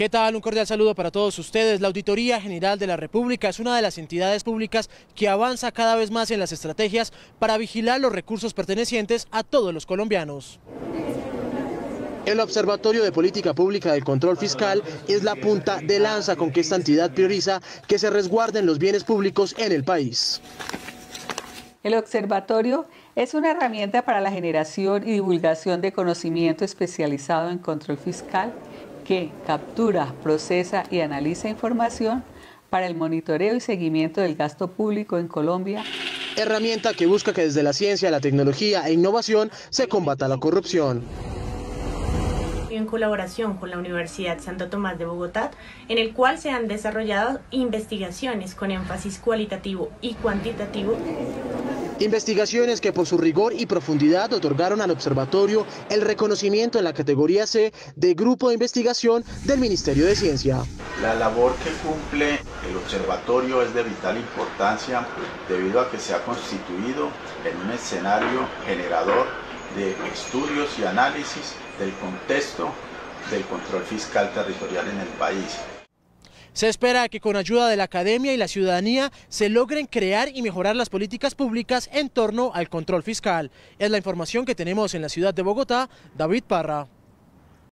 ¿Qué tal? Un cordial saludo para todos ustedes. La Auditoría General de la República es una de las entidades públicas que avanza cada vez más en las estrategias para vigilar los recursos pertenecientes a todos los colombianos. El Observatorio de Política Pública del Control Fiscal es la punta de lanza con que esta entidad prioriza que se resguarden los bienes públicos en el país. El observatorio es una herramienta para la generación y divulgación de conocimiento especializado en control fiscal que captura, procesa y analiza información para el monitoreo y seguimiento del gasto público en Colombia. Herramienta que busca que desde la ciencia, la tecnología e innovación se combata la corrupción en colaboración con la Universidad Santo Tomás de Bogotá, en el cual se han desarrollado investigaciones con énfasis cualitativo y cuantitativo Investigaciones que por su rigor y profundidad otorgaron al observatorio el reconocimiento en la categoría C de Grupo de Investigación del Ministerio de Ciencia. La labor que cumple el observatorio es de vital importancia debido a que se ha constituido en un escenario generador de estudios y análisis del contexto del control fiscal territorial en el país. Se espera que con ayuda de la academia y la ciudadanía se logren crear y mejorar las políticas públicas en torno al control fiscal. Es la información que tenemos en la ciudad de Bogotá. David Parra.